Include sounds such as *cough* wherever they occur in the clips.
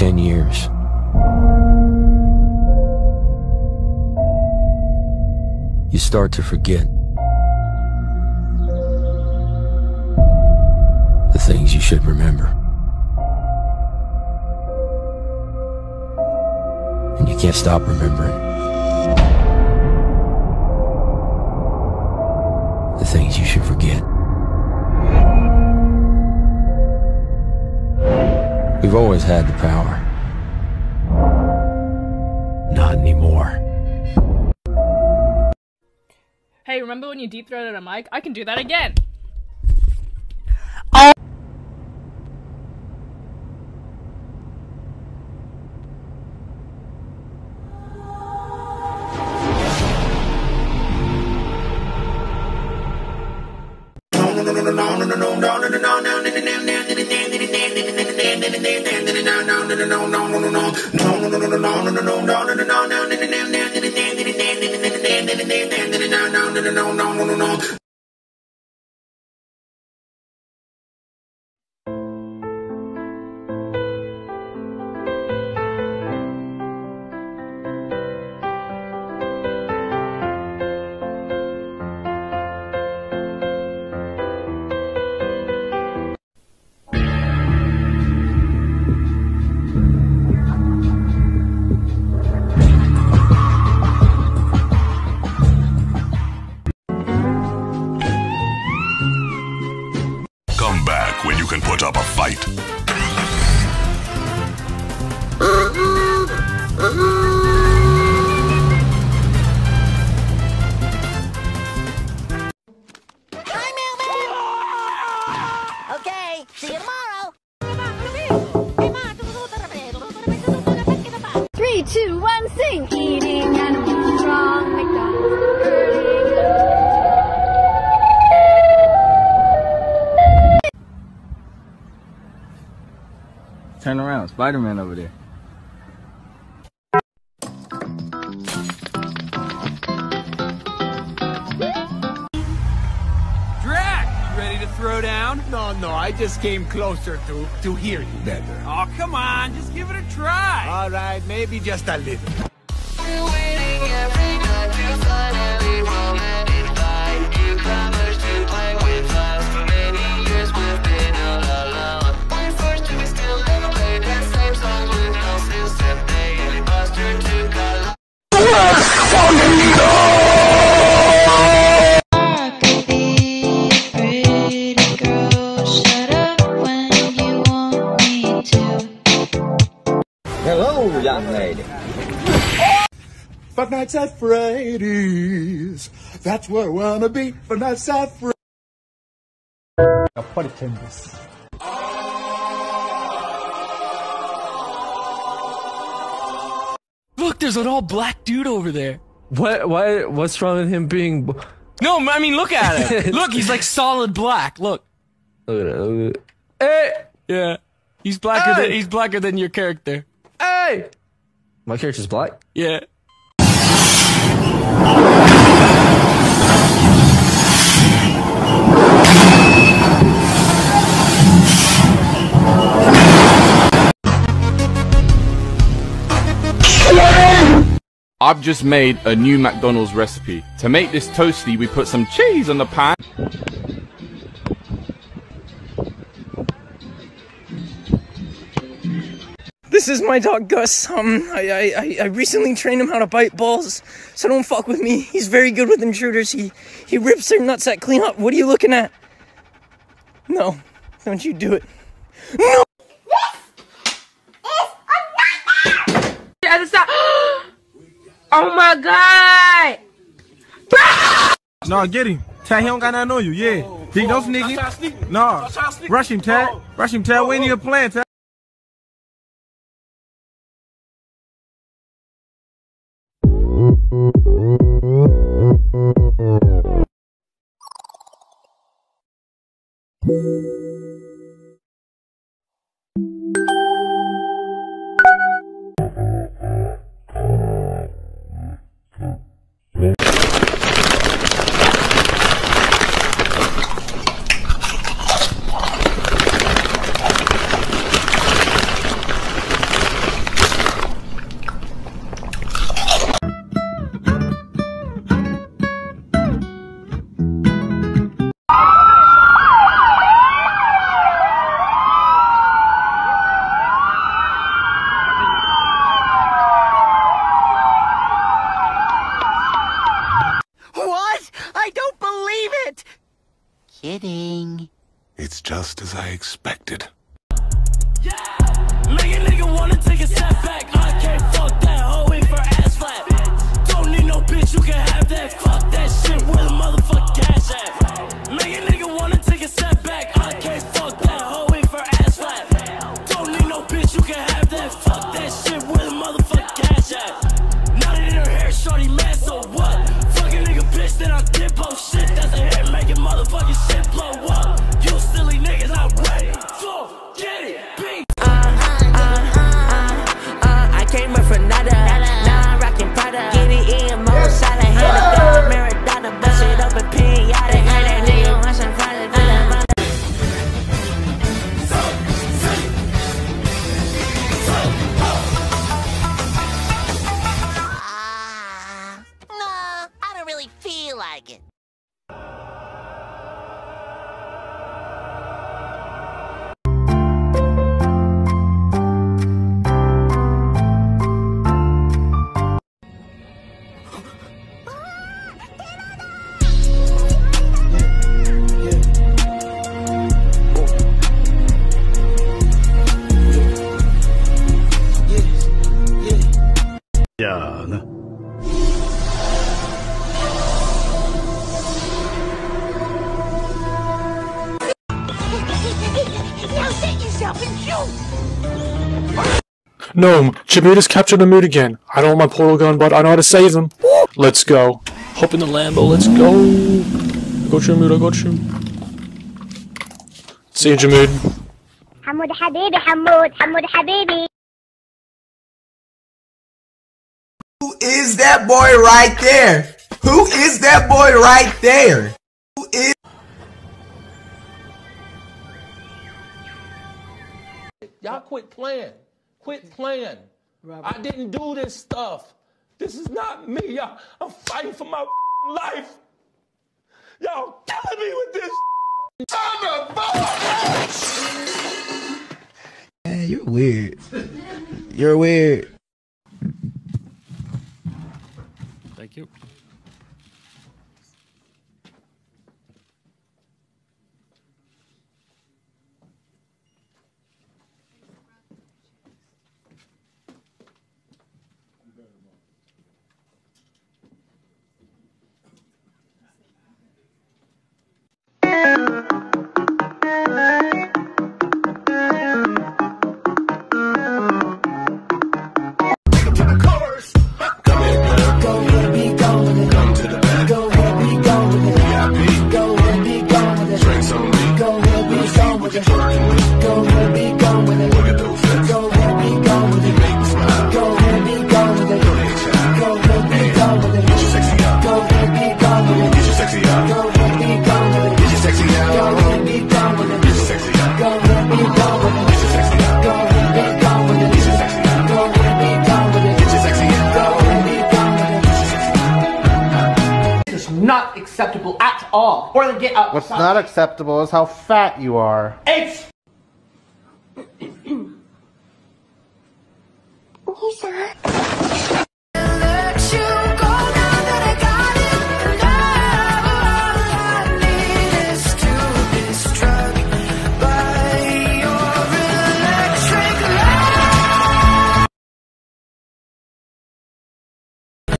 ten years. You start to forget the things you should remember. And you can't stop remembering the things you should forget. We've always had the power. Not anymore. Hey, remember when you deep throated a mic? I can do that again. Come back when you can put up a fight. Okay, see you tomorrow. Three, two, one, sing! Eating animals McDonald's. Turn around, Spider-Man over there. Throw down? No, no, I just came closer to to hear you better. Oh, come on, just give it a try. All right, maybe just a little. Hello, young lady. Five Nights at Freddy's. That's where I wanna be. Five Nights at Freddy's. Look, there's an all black dude over there. What? What? What's wrong with him being? Look No, I mean, look at him. *laughs* look, he's like solid black. Look. at it. Look at it. Hey, eh! Yeah. He's blacker than he's blacker than your character. Hey! My character's black. Yeah. I've just made a new McDonald's recipe. To make this toasty, we put some cheese on the pan. This is my dog Gus. Um, I, I, I- I recently trained him how to bite balls, so don't fuck with me. He's very good with intruders. He he rips their nuts at clean up. What are you looking at? No, don't you do it. No. Oh my god! No, get him. Tag, he don't got nothing on you. Yeah. He don't sneak him. No. Rush him, Tag. Rush him, Tag. We ain't even playing, Tag. No, Jameed has captured the mood again. I don't want my portal gun, but I know how to save him. Let's go. Hop in the Lambo, let's go. I got you, Jameed, I got you. See you, Jameed. حمود حبيبي حمود حمود حبيبي Who is that boy right there? Who is that boy right there? Who is Y'all quit playing. Quit playing. I didn't do this stuff. This is not me. Y'all, I'm fighting for my life. Y'all killing me with this. *laughs* Son of Man, you're weird. You're weird. Thank you. At all. Or get outside. What's not acceptable is how fat you are. It's *clears throat*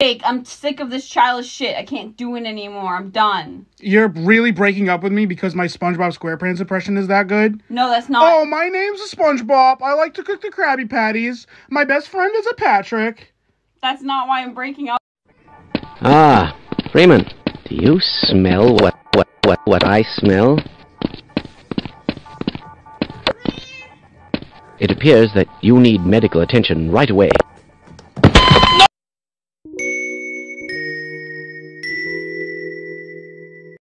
Jake, I'm sick of this childish shit. I can't do it anymore. I'm done. You're really breaking up with me because my SpongeBob SquarePants impression is that good? No, that's not. Oh, my name's a SpongeBob. I like to cook the Krabby Patties. My best friend is a Patrick. That's not why I'm breaking up. Ah, Freeman, do you smell what what what what I smell? It appears that you need medical attention right away.